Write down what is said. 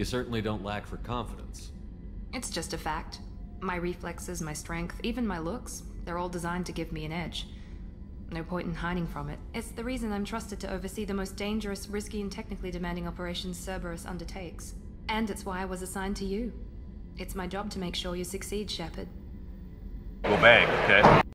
You certainly don't lack for confidence. It's just a fact. My reflexes, my strength, even my looks, they're all designed to give me an edge. No point in hiding from it. It's the reason I'm trusted to oversee the most dangerous, risky, and technically demanding operations Cerberus undertakes. And it's why I was assigned to you. It's my job to make sure you succeed, Shepard. Go bang, okay?